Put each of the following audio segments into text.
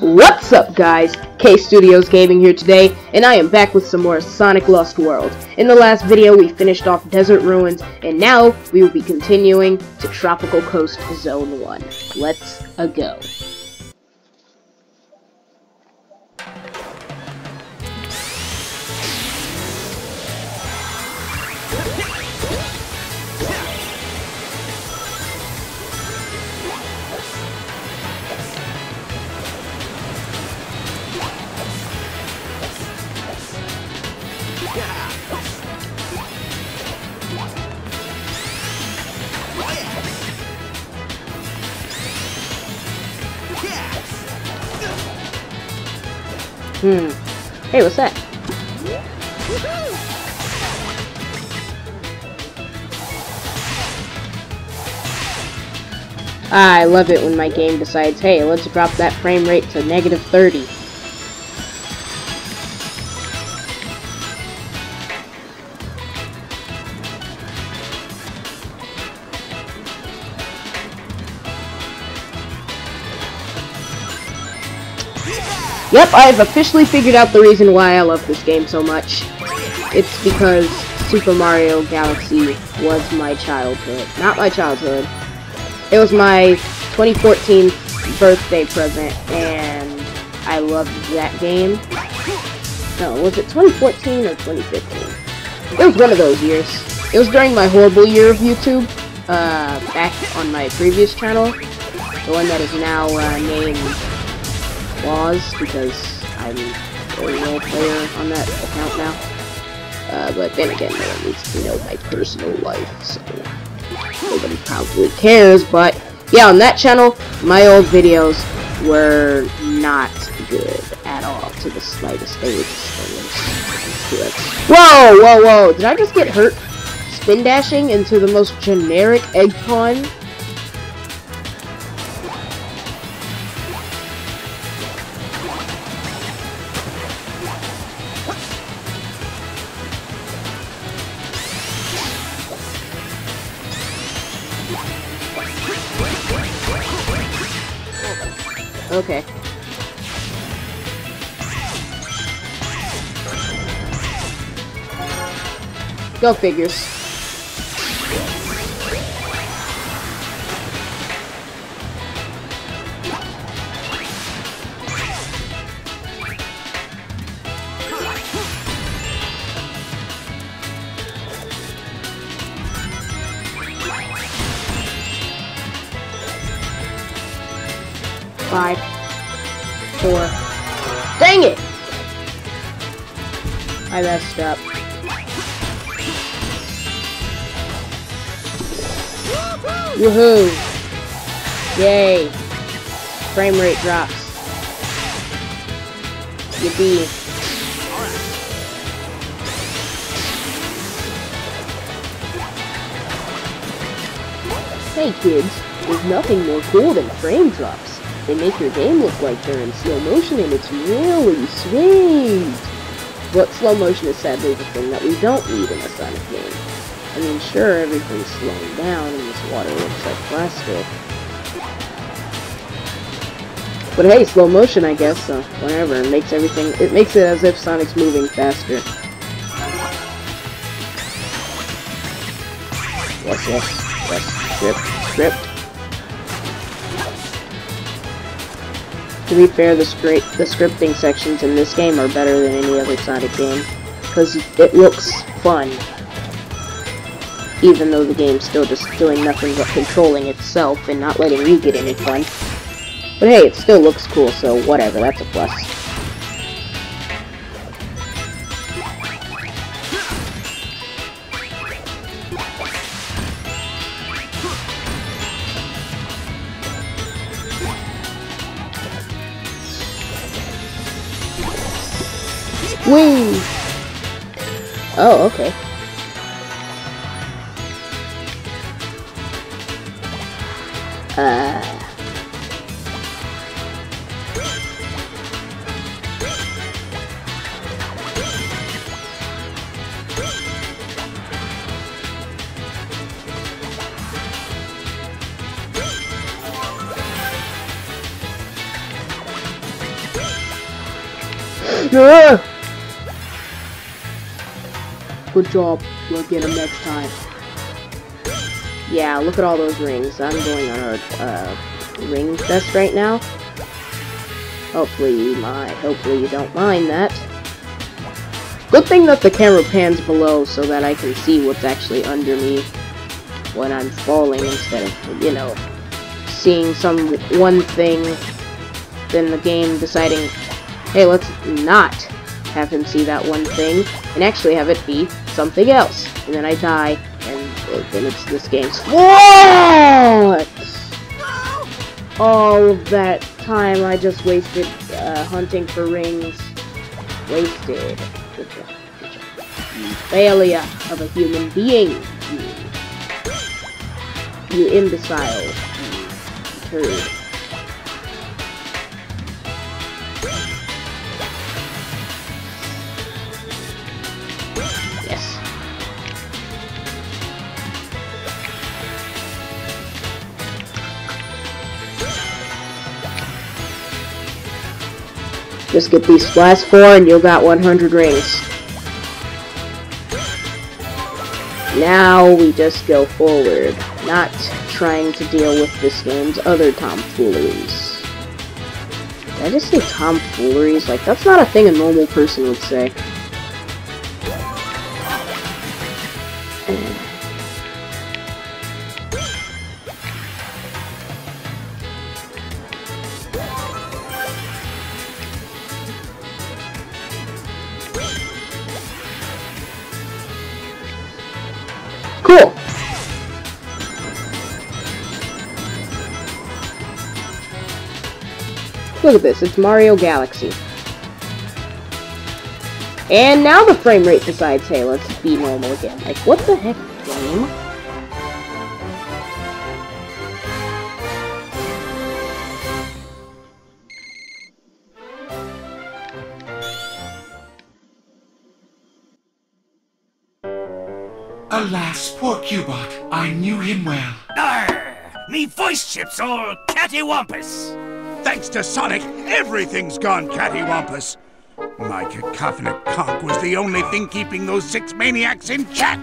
What's up guys? K Studios Gaming here today, and I am back with some more Sonic Lost World. In the last video we finished off Desert Ruins, and now we will be continuing to Tropical Coast Zone 1. Let's a go. Hmm. Hey, what's that? I love it when my game decides, hey, let's drop that frame rate to negative 30. Yep, I've officially figured out the reason why I love this game so much. It's because Super Mario Galaxy was my childhood. Not my childhood. It was my 2014 birthday present, and I loved that game. No, was it 2014 or 2015? It was one of those years. It was during my horrible year of YouTube, uh, back on my previous channel, the one that is now uh, named flaws because I'm a real player on that account now. Uh, but then again, no one needs to know my personal life, so nobody probably cares. But yeah, on that channel, my old videos were not good at all to the slightest. They were just Whoa, whoa, whoa! Did I just get hurt? Spin dashing into the most generic egg pun Go figures. Five. Four. Dang it! I messed up. Woohoo! Yay! Frame rate drops. Yippee. Hey kids, there's nothing more cool than frame drops. They make your game look like they're in slow motion and it's really sweet. But slow motion is sadly the thing that we don't need in a Sonic game. I mean, sure, everything's slowing down water looks like plastic. But hey, slow motion, I guess, so whatever. It makes everything, it makes it as if Sonic's moving faster. Yes, yes, yes, script. To be fair, the, script, the scripting sections in this game are better than any other Sonic game, because it looks fun. Even though the game's still just doing nothing but controlling itself and not letting you get any fun. But hey, it still looks cool, so whatever, that's a plus. Whee! Oh, okay. Good job. We'll get him next time. Yeah, look at all those rings. I'm going on a uh, ring fest right now. Hopefully you mind. Hopefully you don't mind that. Good thing that the camera pans below so that I can see what's actually under me when I'm falling instead of, you know, seeing some one thing, then the game deciding, hey, let's not have him see that one thing, and actually have it be something else. And then I die, then it's this game's What? All of that time I just wasted uh, hunting for rings. Wasted. Good job. Good job. You failure of a human being. You, you imbecile. You turd. Just get these last four and you'll got 100 rings. Now we just go forward, not trying to deal with this game's other tomfooleries. Did I just say tomfooleries? Like, that's not a thing a normal person would say. At this, it's Mario Galaxy. And now the frame rate decides, hey, let's be normal again. Like, what the heck, game? Alas, poor Cubot. I knew him well. Arr! Me voice chips all cattywampus. Thanks to Sonic, everything's gone cattywampus. My cacophonic conch was the only thing keeping those six maniacs in check.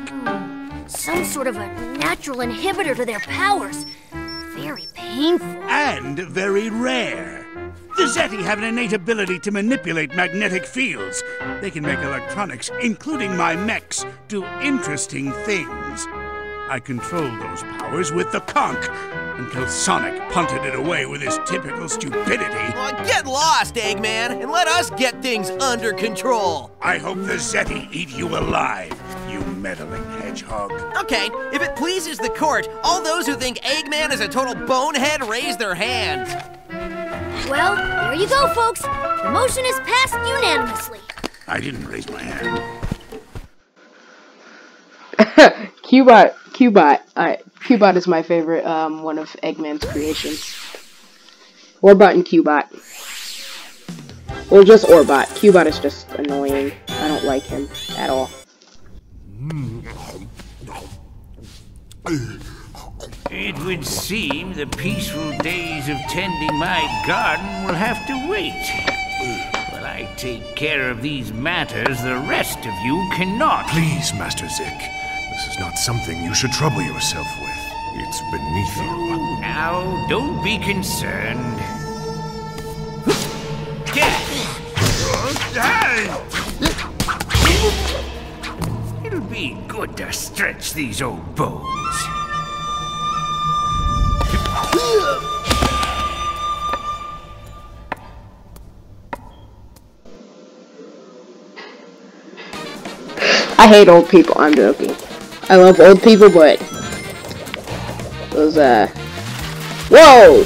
Some sort of a natural inhibitor to their powers. Very painful. And very rare. The Zeti have an innate ability to manipulate magnetic fields. They can make electronics, including my mechs, do interesting things. I controlled those powers with the conch until Sonic punted it away with his typical stupidity. Well, get lost, Eggman, and let us get things under control. I hope the Zeti eat you alive, you meddling hedgehog. Okay, if it pleases the court, all those who think Eggman is a total bonehead raise their hands. Well, there you go, folks. The motion is passed unanimously. I didn't raise my hand. Cubot, Cubot, alright, Cubot is my favorite, um, one of Eggman's creations. Orbot and Cubot. Well, just Orbot. Cubot is just annoying. I don't like him at all. It would seem the peaceful days of tending my garden will have to wait. While I take care of these matters, the rest of you cannot. Please, Master Zik. This is not something you should trouble yourself with. It's beneath you. Now, don't be concerned. Get It'll be good to stretch these old bones. I hate old people. I'm joking. I love old people, but those uh, whoa!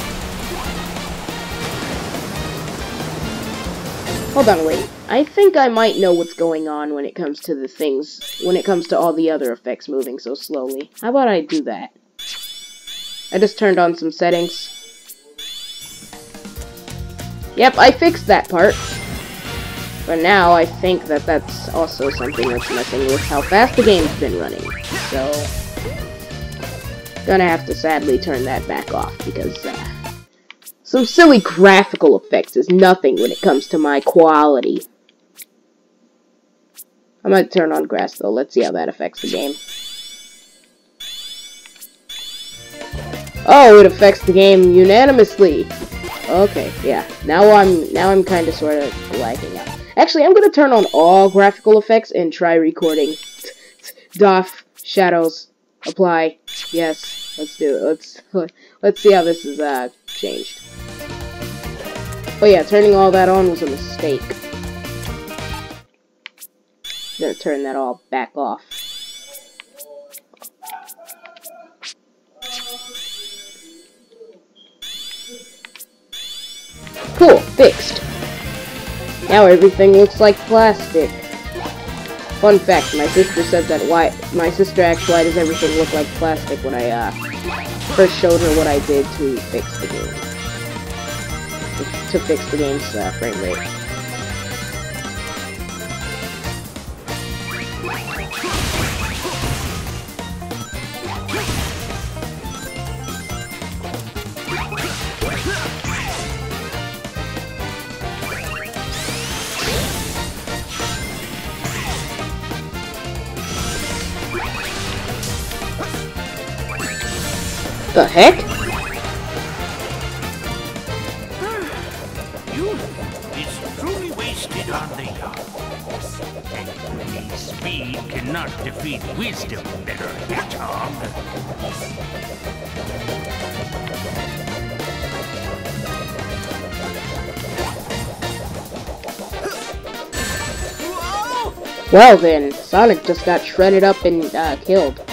Hold on, wait. I think I might know what's going on when it comes to the things, when it comes to all the other effects moving so slowly. How about I do that? I just turned on some settings. Yep, I fixed that part. But now I think that that's also something that's messing with how fast the game's been running. So, gonna have to sadly turn that back off because uh, some silly graphical effects is nothing when it comes to my quality. I might turn on grass though. Let's see how that affects the game. Oh, it affects the game unanimously. Okay, yeah. Now I'm now I'm kind of sort of lagging out. Actually, I'm gonna turn on all graphical effects and try recording. Doff shadows apply. Yes, let's do it. Let's let's see how this is uh changed. Oh yeah, turning all that on was a mistake. I'm gonna turn that all back off. Cool, fixed. Now everything looks like plastic. Fun fact, my sister said that why my sister asked why does everything look like plastic when I uh, first showed her what I did to fix the game. To fix the game's uh, frame rate. Heck? Youth is truly wasted on the young. And speed cannot defeat wisdom, hedgehog. Well then, Sonic just got shredded up and uh, killed.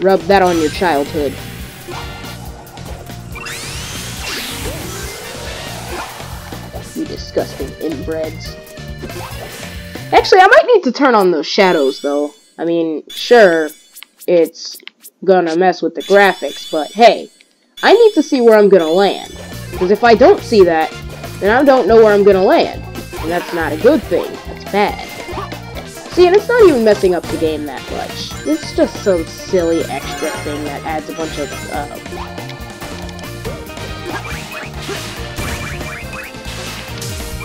Rub that on your childhood. You disgusting inbreds. Actually, I might need to turn on those shadows, though. I mean, sure, it's gonna mess with the graphics, but hey, I need to see where I'm gonna land. Because if I don't see that, then I don't know where I'm gonna land. And that's not a good thing. That's bad. See, and it's not even messing up the game that much. It's just some silly extra thing that adds a bunch of, uh...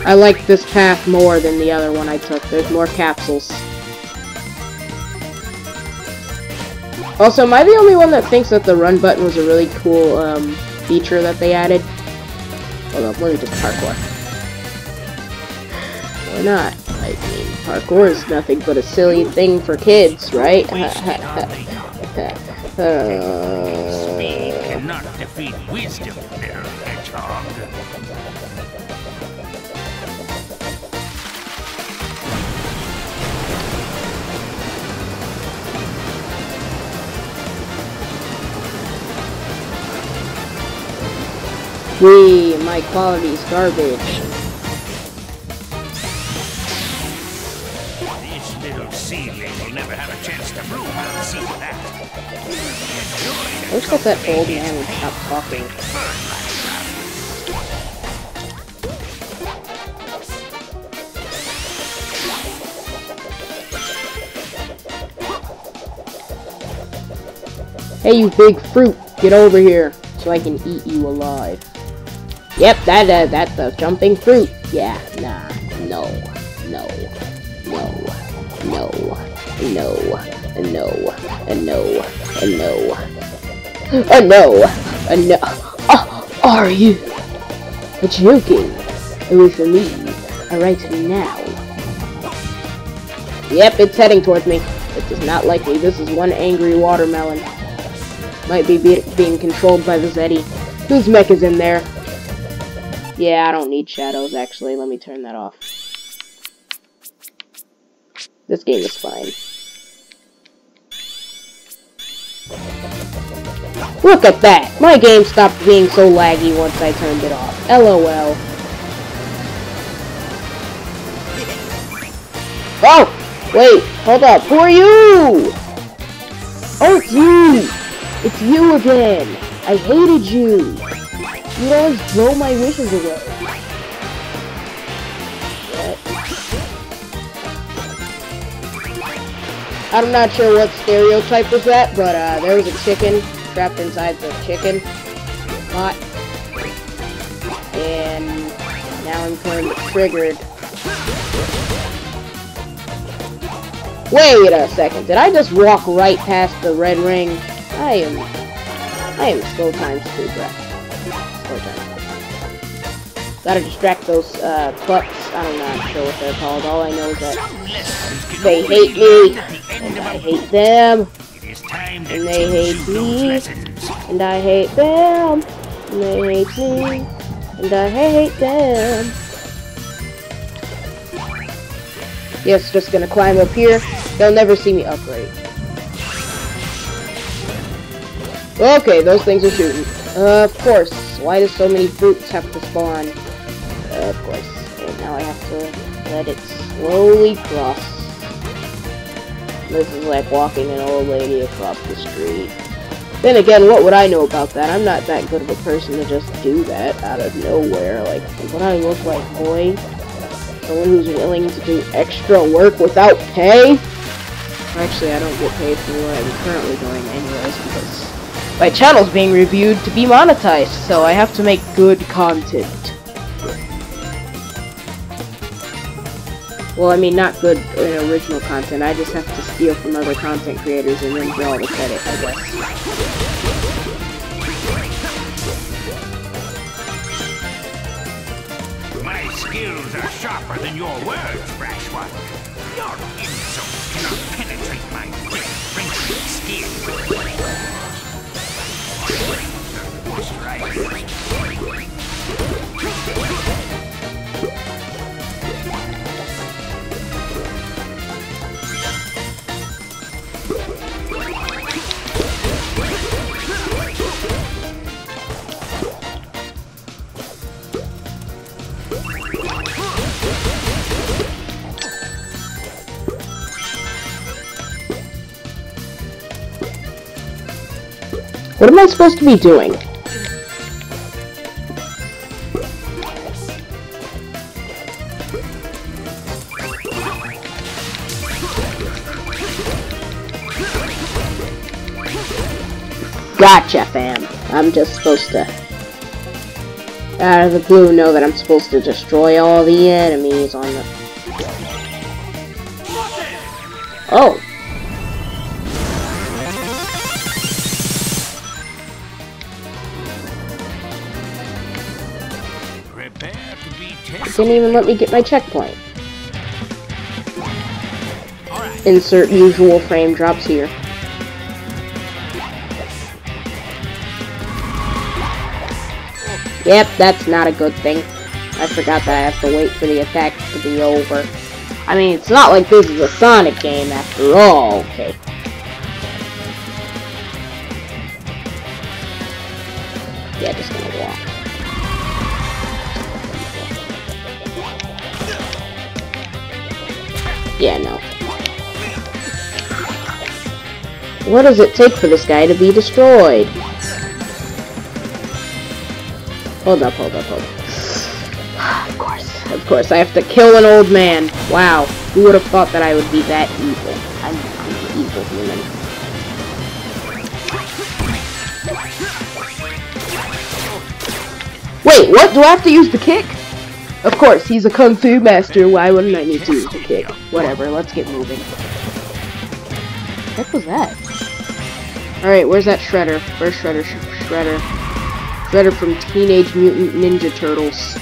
I like this path more than the other one I took. There's more capsules. Also, am I the only one that thinks that the run button was a really cool, um, feature that they added? Hold up, let me just parkour. Why not? Parkour is nothing but a silly thing for kids, right? Wasted on the. Speed uh, cannot defeat wisdom, little hedgehog. Wee, my quality's garbage. I wish that that old man would stop talking. Hey, you big fruit, get over here so I can eat you alive. Yep, that uh, that's the jumping fruit. Yeah, nah, no, no, no, no, no, no, no, no, uh, no, uh, no. Oh, are you joking with me Alright now? Yep, it's heading towards me. It does not like me. This is one angry watermelon. Might be, be being controlled by the Zeti. Whose mech is in there? Yeah, I don't need shadows, actually. Let me turn that off. This game is fine. Look at that! My game stopped being so laggy once I turned it off. LOL. Oh! Wait, hold up. Who are you? Oh, it's you! It's you again! I hated you! You always blow my wishes away. I'm not sure what stereotype was that, but uh, there was a chicken trapped inside the chicken pot. And now I'm kind of triggered. Wait a second. Did I just walk right past the red ring? I am... I am slow times two breath. Slow times. Gotta distract those, uh, butts. I'm not sure what they're called. All I know is that they hate me, and I hate them, and they hate me, and I hate them, and they hate me, and I hate them. Yes, just gonna climb up here. They'll never see me upgrade. Okay, those things are shooting. Uh, of course. Why do so many fruits have to spawn? Uh, of course. And now I have to let it slowly cross. This is like walking an old lady across the street. Then again, what would I know about that? I'm not that good of a person to just do that out of nowhere. Like, what I look like, boy? Someone who's willing to do extra work without pay? Actually, I don't get paid for what I'm currently doing anyways, because my channel's being reviewed to be monetized, so I have to make good content. Well, I mean, not good uh, original content, I just have to steal from other content creators and then get all the credit, I guess. My skills are sharper than your words, brash one. Your insults cannot penetrate my wrinkly skin. Right. What am I supposed to be doing? Gotcha, fam. I'm just supposed to, out of the blue, know that I'm supposed to destroy all the enemies on the... Oh. Didn't even let me get my checkpoint. Insert usual frame drops here. Yep, that's not a good thing. I forgot that I have to wait for the attack to be over. I mean, it's not like this is a Sonic game after all, okay. What does it take for this guy to be destroyed? Hold up, hold up, hold up. Of course, of course, I have to kill an old man. Wow, who would have thought that I would be that evil? I'm, an evil human. Wait, what? Do I have to use the kick? Of course, he's a kung fu master. Why wouldn't I need to use the kick? Whatever, let's get moving. What was that? Alright, where's that Shredder? Where's Shredder? Sh Shredder. Shredder from Teenage Mutant Ninja Turtles.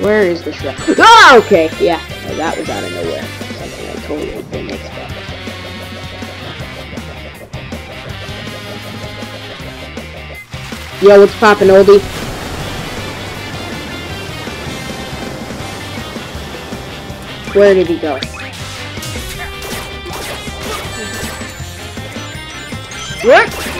Where is the Shredder? Ah, okay, yeah. no, that was out of nowhere. Something I totally didn't expect. Yo, what's poppin', oldie? Where did he go? What?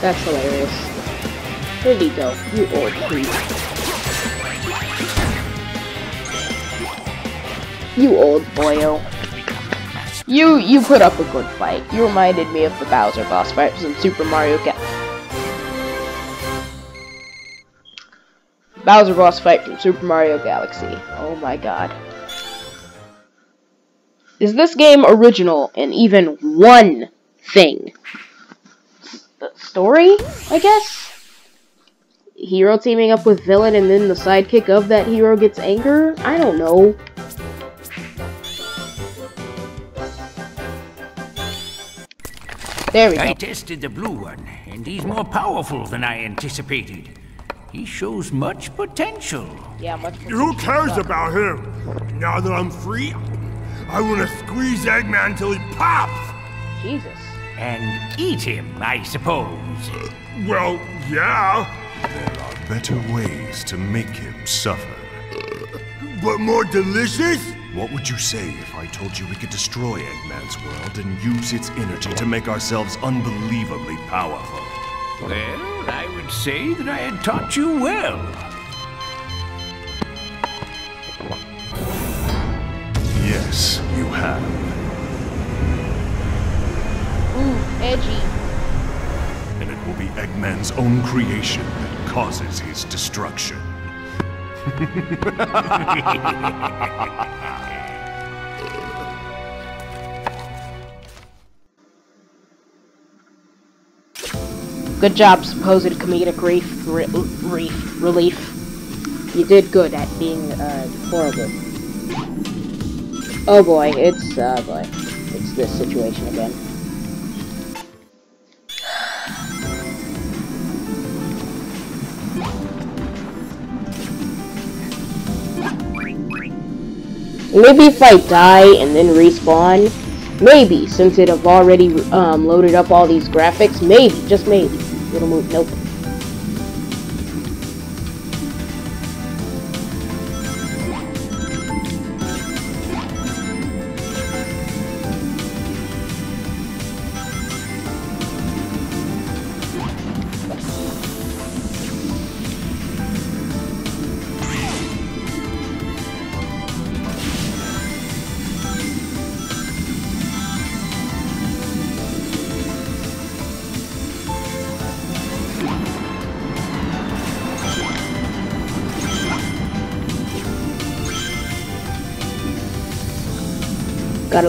That's hilarious. Where'd he go? You old creep. You old boyo. You you put up a good fight. You reminded me of the Bowser boss fight from Super Mario Ga Bowser boss fight from Super Mario Galaxy. Oh my god. Is this game original in even one thing? The story, I guess? Hero teaming up with villain and then the sidekick of that hero gets anger? I don't know. There we go. I tested the blue one, and he's more powerful than I anticipated. He shows much potential. Yeah, much Who cares about him? Now that I'm free, I want to squeeze Eggman till he pops! Jesus. And eat him, I suppose. Well, yeah. There are better ways to make him suffer. But more delicious? What would you say if I told you we could destroy Eggman's world and use its energy to make ourselves unbelievably powerful? Well, I would say that I had taught you well. Yes, you have. Ooh, edgy. And it will be Eggman's own creation that causes his destruction. Good job, supposed comedic relief, re relief, relief. You did good at being, uh, horrible. Oh boy, it's, uh, boy. It's this situation again. Maybe if I die and then respawn, maybe, since it have already um, loaded up all these graphics, maybe, just maybe, it'll move. Nope.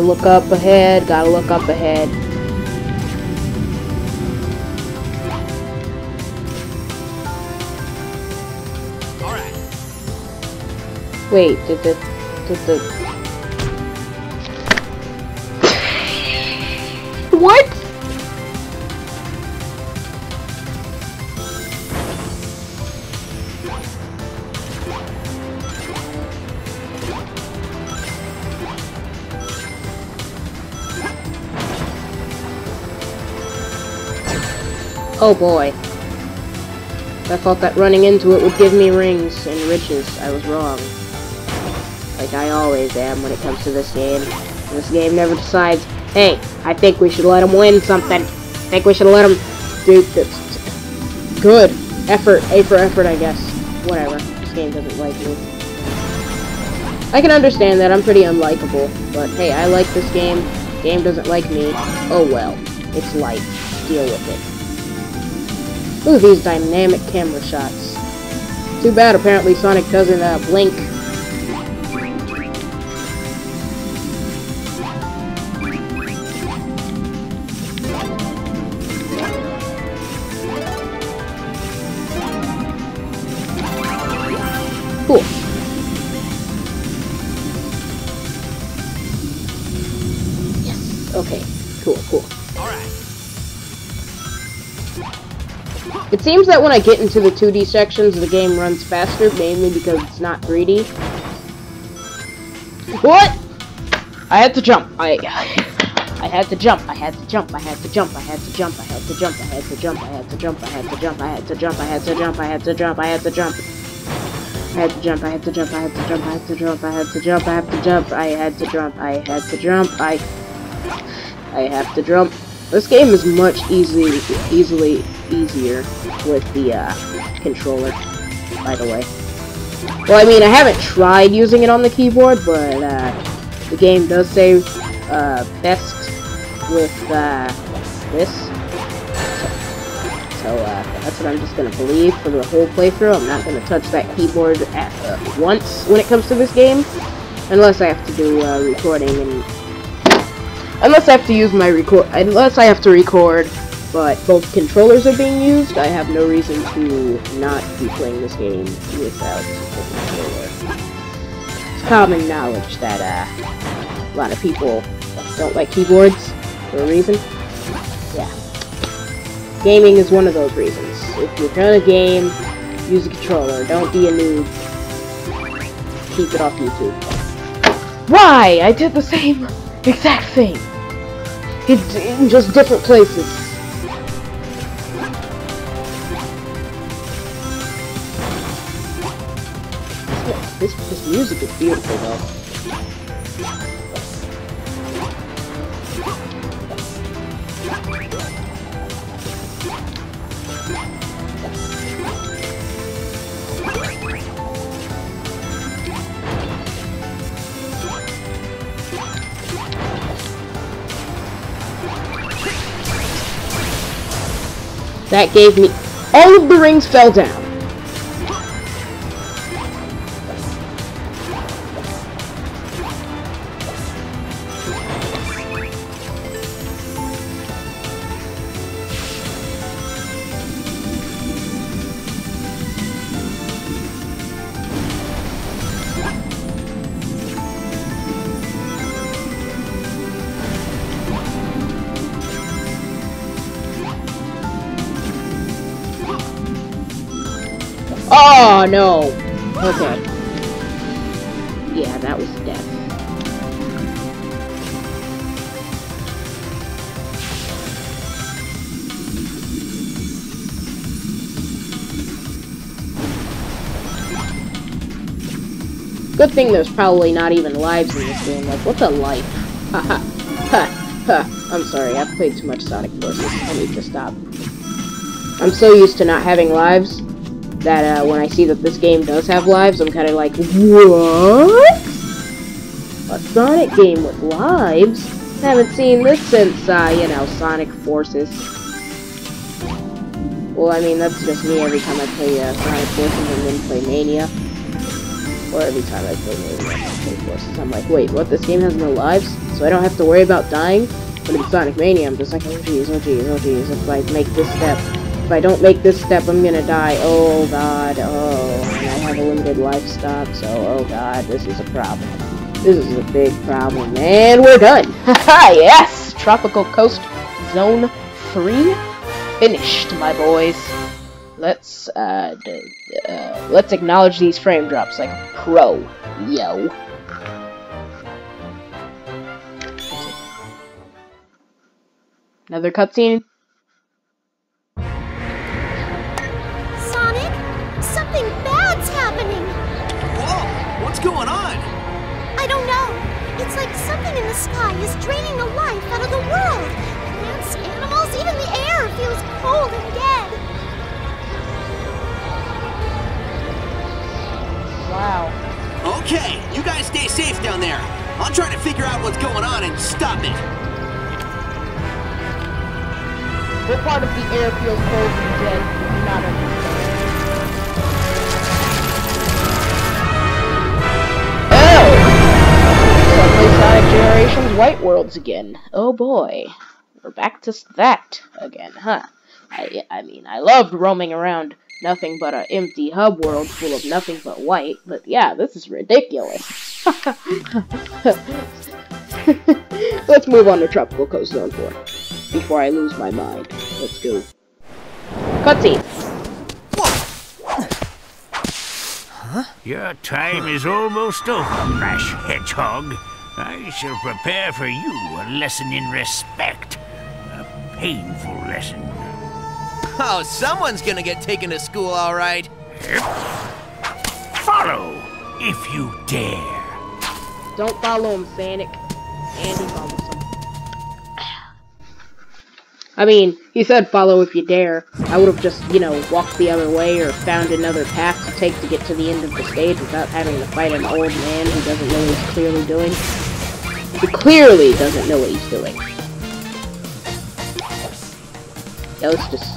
Look up ahead, gotta look up ahead. Wait, did the did the Oh boy. I thought that running into it would give me rings and riches. I was wrong. Like I always am when it comes to this game. This game never decides, hey, I think we should let him win something. I think we should let him do this. Good. Effort. A for effort, I guess. Whatever. This game doesn't like me. I can understand that. I'm pretty unlikable. But hey, I like this game. Game doesn't like me. Oh well. It's life. Deal with it. Ooh, these dynamic camera shots. Too bad, apparently Sonic doesn't uh, blink. It seems that when I get into the 2D sections, the game runs faster, mainly because it's not 3D. What? I had to jump. I I had to jump. I had to jump. I had to jump. I had to jump. I had to jump. I had to jump. I had to jump. I had to jump. I had to jump. I had to jump. I had to jump. I had to jump. I had to jump. I had to jump. I had to jump. I had to jump. I had to jump. I have to jump. I had to jump. I had to jump. I I have to jump. This game is much easily easily easier with the uh, controller. By the way. Well, I mean, I haven't tried using it on the keyboard, but uh, the game does say uh, best with uh, this. So uh, that's what I'm just gonna believe for the whole playthrough. I'm not gonna touch that keyboard at, uh, once when it comes to this game, unless I have to do recording and unless I have to use my record, unless I have to record. But both controllers are being used. I have no reason to not be playing this game without a controller. It's common knowledge that uh, a lot of people don't like keyboards for a reason. Yeah. Gaming is one of those reasons. If you're gonna game, use a controller. Don't be a noob. Keep it off YouTube. Why? I did the same exact thing. It's in just different places. Beautiful though. That gave me... All of the rings fell down. There's probably not even lives in this game. Like, what's a life? Ha. Ha. I'm sorry, I've played too much Sonic Forces. I need to stop. I'm so used to not having lives that uh, when I see that this game does have lives, I'm kind of like, what? A Sonic game with lives? Haven't seen this since, uh, you know, Sonic Forces. Well, I mean, that's just me every time I play uh, Sonic Forces and then play Mania. Or every time I play Mania Forces. I'm like, wait, what? This game has no lives? So I don't have to worry about dying? But in Sonic Mania, I'm just like, oh jeez, oh jeez, oh jeez, if I make this step, if I don't make this step, I'm gonna die. Oh god, oh, and I have a limited life stock, so oh god, this is a problem. This is a big problem, and we're done. Haha, yes! Tropical Coast Zone 3 finished, my boys. Let's, uh, uh, let's acknowledge these frame drops like pro, yo. Another cutscene? Sonic, something bad's happening. Whoa! What's going on? I don't know. It's like something in the sky is draining the life out of the world. Plants, animals, even the air feels cold and dead. Wow. Okay, you guys stay safe down there. I'll try to figure out what's going on and stop it. What part of the air feels cold? Do not understand? Oh! So play Sonic Generations White Worlds again. Oh boy. We're back to that again, huh? I, I mean, I loved roaming around nothing but an empty hub world full of nothing but white, but yeah, this is ridiculous. Let's move on to Tropical Coast Zone 4 before I lose my mind. Let's go. Cutscene. Your time is almost over, rash hedgehog. I shall prepare for you a lesson in respect. A painful lesson. Oh, someone's gonna get taken to school, all right. Follow, if you dare. Don't follow him, Sonic. Andy follows him. I mean, he said follow if you dare. I would have just, you know, walked the other way or found another path to take to get to the end of the stage without having to fight an old man who doesn't know what he's clearly doing. He clearly doesn't know what he's doing. That was just...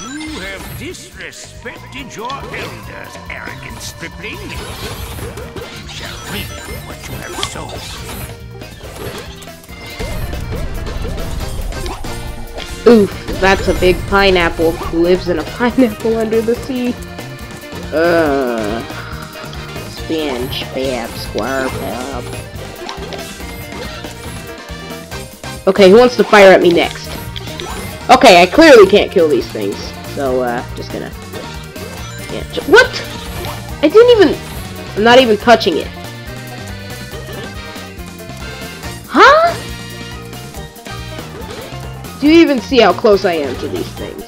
You have disrespected your elders, arrogant stripling. You shall reap what you have sown. Oof, that's a big pineapple who lives in a pineapple under the sea. Uh, Spinch, Bab, Square, Bab. Okay, who wants to fire at me next? Okay, I clearly can't kill these things, so, uh, just gonna... Yeah, ju what? I didn't even... I'm not even touching it. Huh? Do you even see how close I am to these things?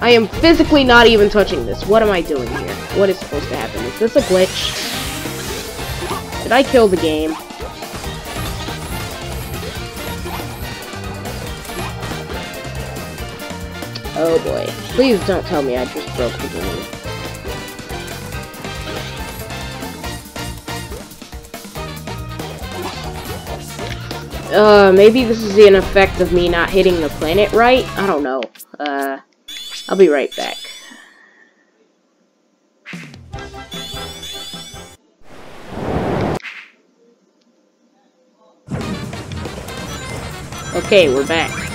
I am physically not even touching this. What am I doing here? What is supposed to happen? Is this a glitch? Did I kill the game? Oh boy. Please don't tell me I just broke the game. Uh, maybe this is an effect of me not hitting the planet right? I don't know. Uh, I'll be right back. Okay, we're back.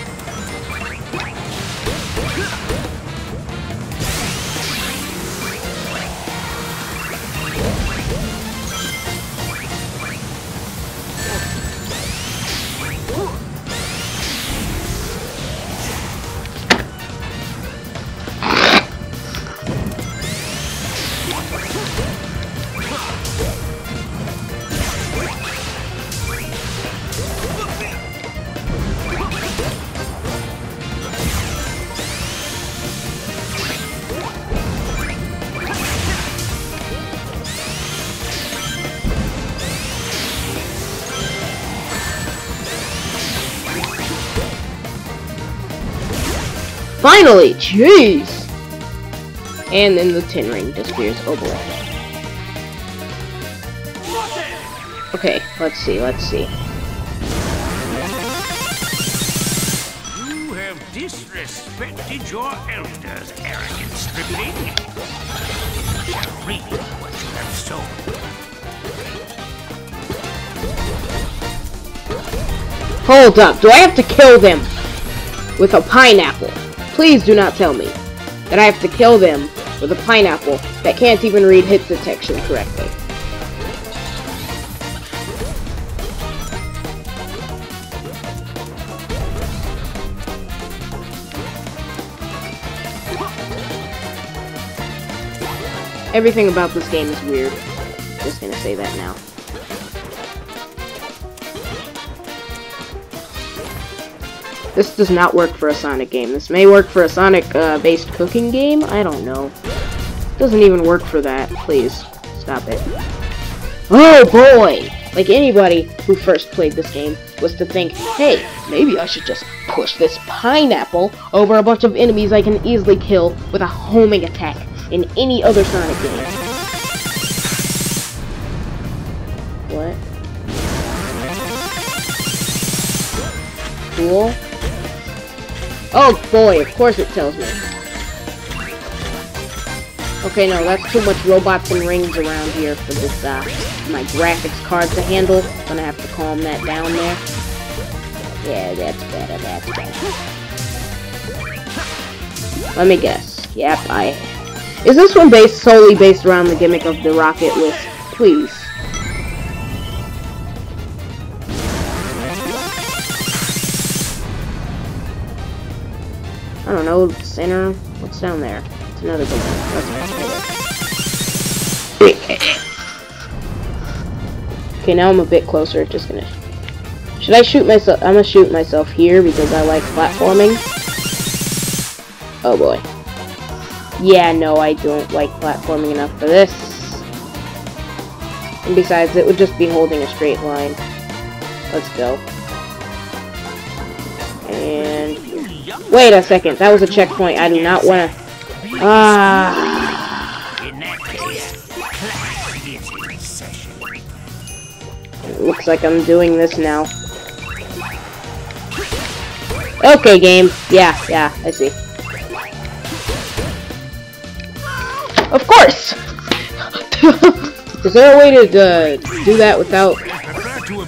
Finally! Jeez! And then the tin ring disappears. Oh boy. Okay, let's see, let's see. You have disrespected your elders, arrogant stripling. Shall reap what you have sown. Hold up, do I have to kill them with a pineapple? Please do not tell me that I have to kill them with a pineapple that can't even read hit detection correctly. Everything about this game is weird. Just gonna say that now. This does not work for a Sonic game. This may work for a Sonic-based uh, cooking game. I don't know. Doesn't even work for that. Please, stop it. Oh boy! Like anybody who first played this game was to think, hey, maybe I should just push this pineapple over a bunch of enemies I can easily kill with a homing attack in any other Sonic game. What? Cool. Oh boy, of course it tells me. Okay, no, that's too much robots and rings around here for this, uh, my graphics card to handle. Gonna have to calm that down there. Yeah, that's better, that's better. Let me guess. Yep, I... Is this one based solely based around the gimmick of the rocket with... Please. I center. What's down there? It's another balloon. That's Okay, now I'm a bit closer. Just gonna. Should I shoot myself? I'm gonna shoot myself here because I like platforming. Oh boy. Yeah, no, I don't like platforming enough for this. And besides, it would just be holding a straight line. Let's go. And Wait a second, that was a checkpoint. I do not want to... Ah. Looks like I'm doing this now. Okay, game. Yeah, yeah, I see. Of course! Is there a way to uh, do that without...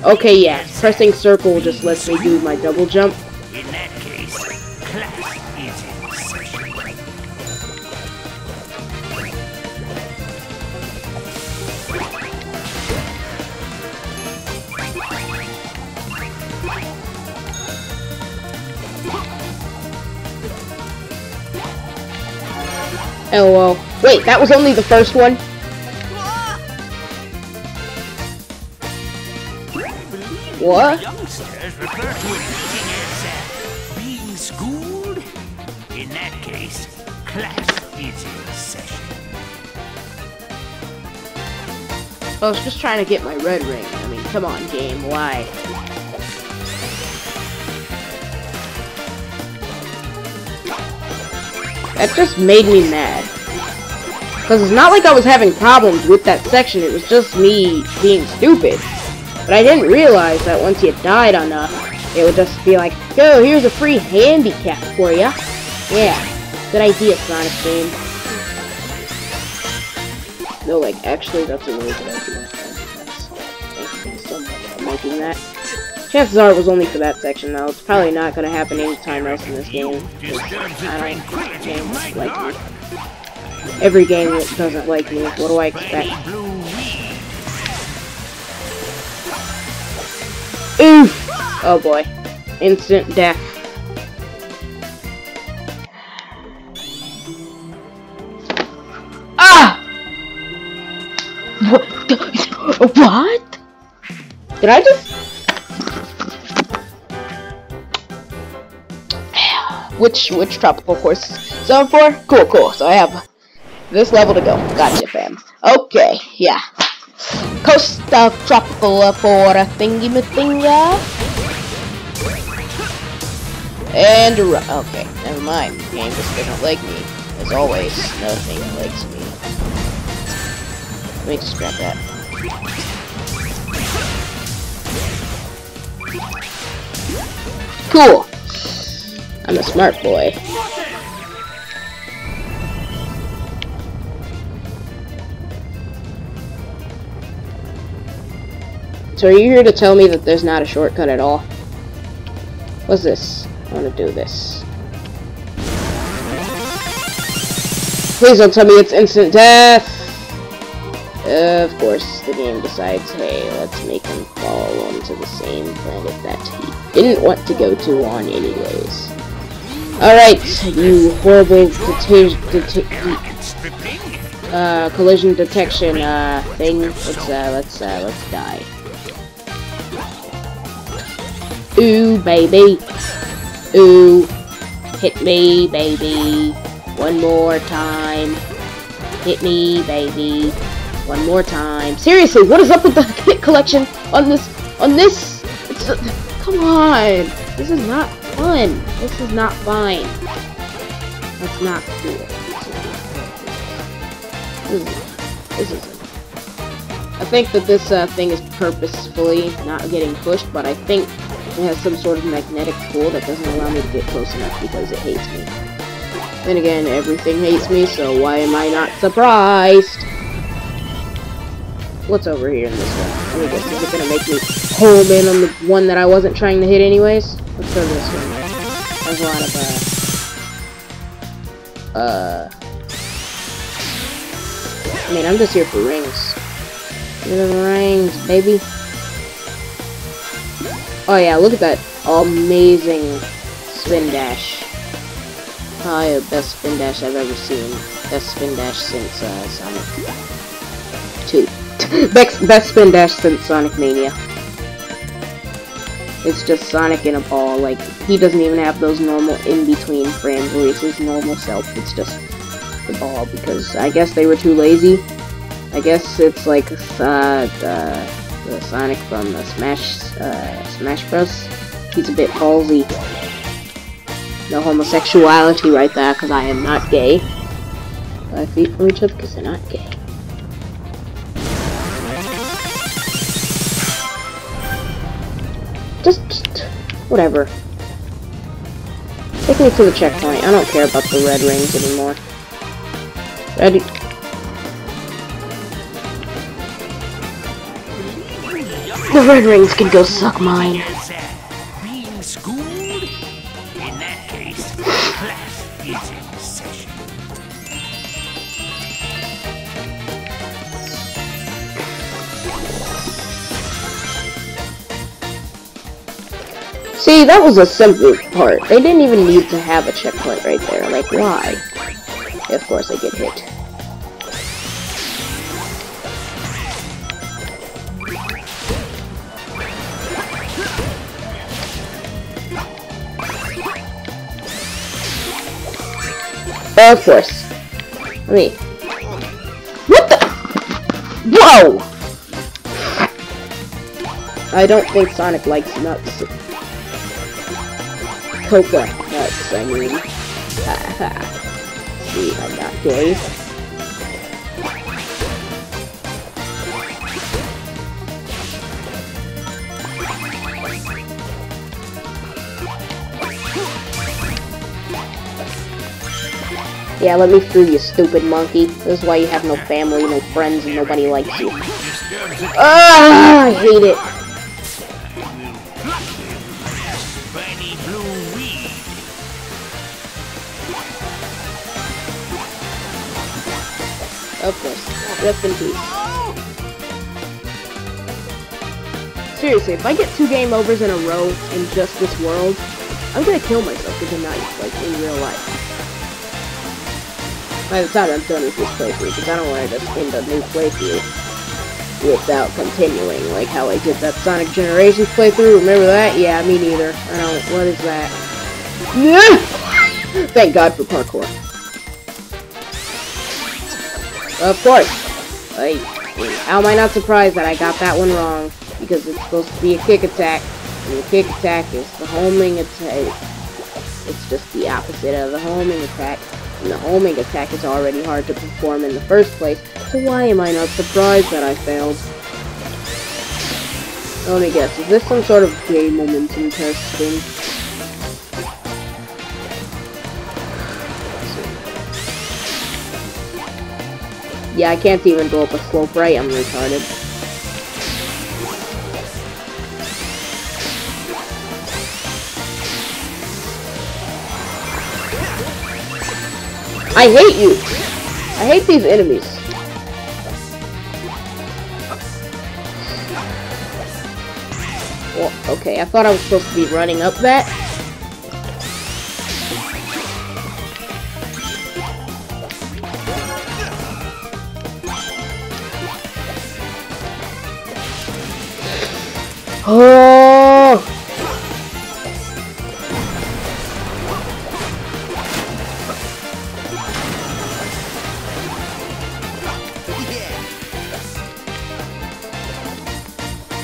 Okay, yeah. Pressing circle just lets me do my double jump. LOL. Wait, that was only the first one? What? Youngsters refer to as uh, being schooled. In that case, class is in session. I was just trying to get my red ring. I mean, come on, game. Why? That just made me mad. Because it's not like I was having problems with that section, it was just me being stupid. But I didn't realize that once you died on enough, it would just be like, yo, here's a free handicap for ya. Yeah, good idea, Sonic game. No, like, actually, that's a really good idea. Thank you so much for making that. Chances are it was only for that section, though. It's probably not going to happen anytime else in this game. I don't like me. Every game doesn't like me, what do I expect? Oof! Oh boy. Instant death. Ah! What? What? Did I just? Which which Tropical Coast? Zone four. Cool, cool. So I have this level to go. Gotcha, fam. Okay, yeah. Costa Tropical uh, for a thingy thinga. And okay, never mind. The game just doesn't like me. As always, nothing likes me. Let me just grab that. Cool. I'm a smart boy. So are you here to tell me that there's not a shortcut at all? What's this? I want to do this. Please don't tell me it's instant death! of course, the game decides, hey, let's make him fall onto the same planet that he didn't want to go to on anyways. Alright, you horrible uh, collision detection, uh, thing. Let's, uh, let's, uh, let's die. Ooh, baby. Ooh. Hit me, baby. One more time. Hit me, baby. One more time. Seriously, what is up with the hit collection on this, on this? It's, come on. This is not fun. This is not fine. That's not cool. This is, this is I think that this uh, thing is purposefully not getting pushed, but I think it has some sort of magnetic pull that doesn't allow me to get close enough because it hates me. Then again, everything hates me, so why am I not surprised? What's over here in this one? Let me guess, is it gonna make me home in on the one that I wasn't trying to hit anyways. Let's go this one. There's a lot of, uh... Uh... I mean, I'm just here for rings. Me the rings, baby. Oh yeah, look at that amazing spin dash. Probably the best spin dash I've ever seen. Best spin dash since uh, Sonic 2. best, best spin dash since Sonic Mania. It's just Sonic in a ball, like, he doesn't even have those normal in-between frames where he's his normal self, it's just the ball, because I guess they were too lazy. I guess it's like, uh, the, Sonic from the Smash, uh, Smash Bros. He's a bit ballsy. No homosexuality right there, because I am not gay. Five feet from each other, because they're not gay. Just, just, whatever. Take me to the checkpoint. I don't care about the red rings anymore. Ready? The red rings can go suck mine. See, that was a simple part. They didn't even need to have a checkpoint right there. Like, why? Of course I get hit. Of course. Let me... What the? Whoa! I don't think Sonic likes nuts. Coca nuts, I mean. See, I'm not gay. Yeah, let me through, you stupid monkey. This is why you have no family, no friends, and nobody likes you. Ah, I hate it. Of course. Rest in peace. Seriously, if I get two game overs in a row in just this world, I'm gonna kill myself with a knife, like in real life. By the time I'm done with this playthrough, because I don't want to just end a new playthrough without continuing, like how I did that Sonic Generations playthrough. Remember that? Yeah, me neither. I don't. What is that? Thank God for parkour. Of course. Like, how am I not surprised that I got that one wrong? Because it's supposed to be a kick attack, and the kick attack is the homing attack. It's just the opposite of the homing attack, and the homing attack is already hard to perform in the first place, so why am I not surprised that I failed? Let me guess, is this some sort of gay momentum testing? Yeah, I can't even go up a slope right, I'm retarded. I hate you! I hate these enemies. Well, okay, I thought I was supposed to be running up that. Oh!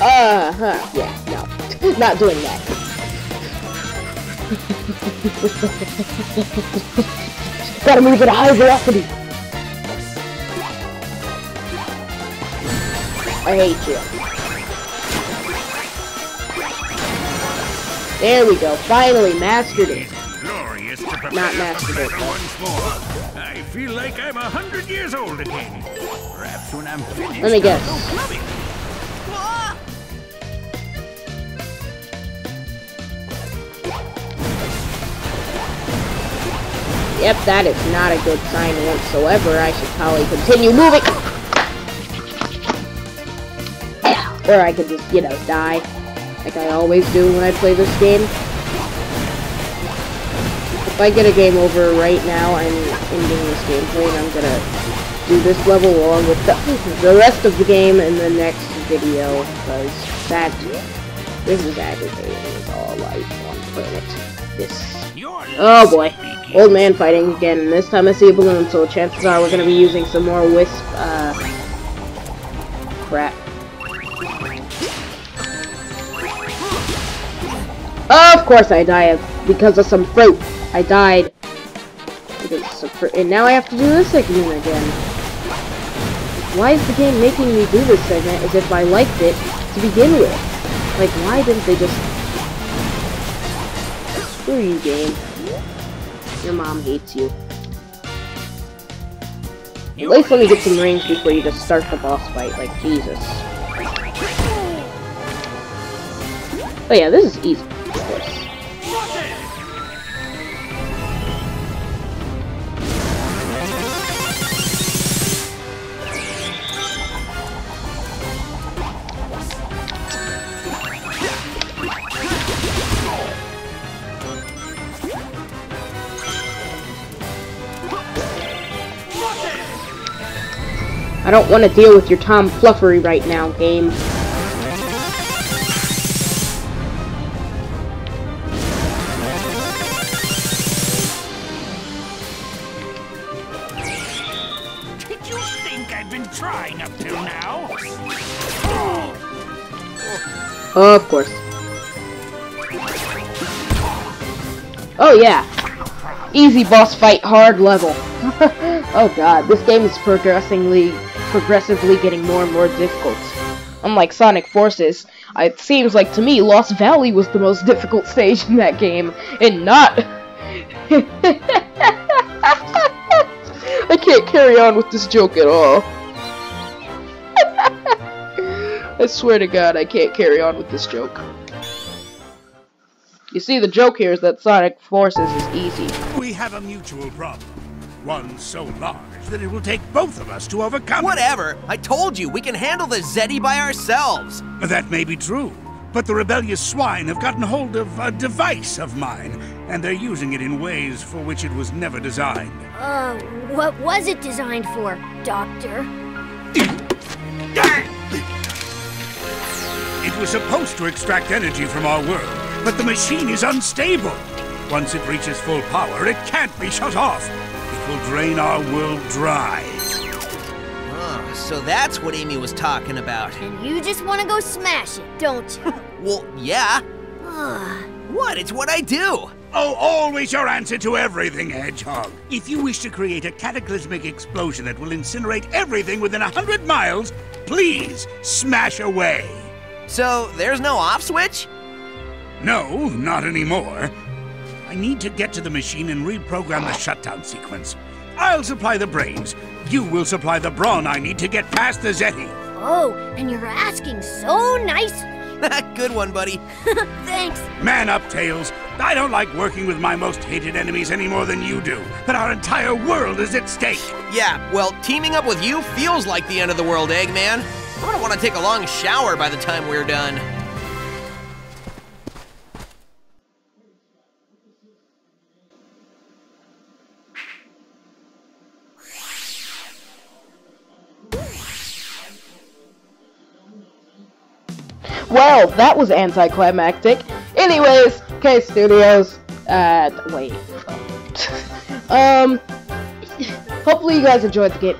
Uh huh. Yeah, no. Not doing that. Gotta move at a high velocity. I hate you. There we go. Finally mastered it. Glorious Not mastered it. I feel like I'm a hundred years old again. Perhaps when I'm finished, Let me guess. Yep, that is not a good sign whatsoever. I should probably continue moving. Or I could just, you know, die. Like I always do when I play this game. If I get a game over right now, I'm ending this gameplay and I'm gonna do this level along with the, the rest of the game in the next video. Because that, this is aggravating as all life on planet. This Oh boy. Old man fighting again, and this time I see a balloon, so chances are we're gonna be using some more wisp, uh... Crap. Of course I died because of some fruit. I died. And now I have to do this segment again. Why is the game making me do this segment as if I liked it to begin with? Like, why didn't they just Screw you, game. Your mom hates you. At least let me get some rings before you just start the boss fight, like Jesus. Oh yeah, this is easy. I don't want to deal with your Tom Fluffery right now, game. Of course. Oh yeah. Easy boss fight, hard level. oh god, this game is progressively, progressively getting more and more difficult. Unlike Sonic Forces, it seems like to me Lost Valley was the most difficult stage in that game, and not... I can't carry on with this joke at all. I swear to god, I can't carry on with this joke. You see, the joke here is that Sonic Forces is easy. We have a mutual problem. One so large that it will take both of us to overcome Whatever. I told you, we can handle the Zeti by ourselves. it. That may be true, but the rebellious swine have gotten hold of a device of mine, and they're using it in ways for which it was never designed. Uh, what was it designed for, Doctor? It was supposed to extract energy from our world, but the machine is unstable. Once it reaches full power, it can't be shut off. It will drain our world dry. Oh, so that's what Amy was talking about. And you just want to go smash it, don't you? Well, yeah. Ah. What? It's what I do. Oh, always your answer to everything, Hedgehog. If you wish to create a cataclysmic explosion that will incinerate everything within a hundred miles, please smash away. So there's no off switch? No, not anymore. I need to get to the machine and reprogram the shutdown sequence. I'll supply the brains. You will supply the brawn I need to get past the Zeti. Oh, and you're asking so nicely. Good one, buddy. Thanks. Man up, Tails. I don't like working with my most hated enemies any more than you do, but our entire world is at stake. Yeah, well, teaming up with you feels like the end of the world, Eggman. I'm gonna want to take a long shower by the time we're done. Well, that was anticlimactic. Anyways, K Studios. Uh, wait. um, hopefully you guys enjoyed the game.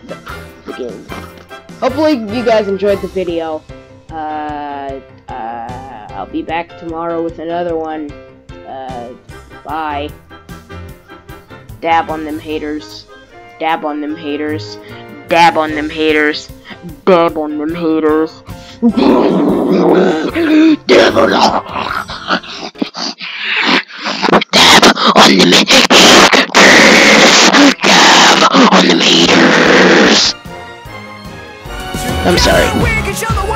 The game. Hopefully you guys enjoyed the video. Uh, uh, I'll be back tomorrow with another one. Uh, bye. Dab on them haters. Dab on them haters. Dab on them haters. Dab on them haters. Dab on on them haters. I'm sorry.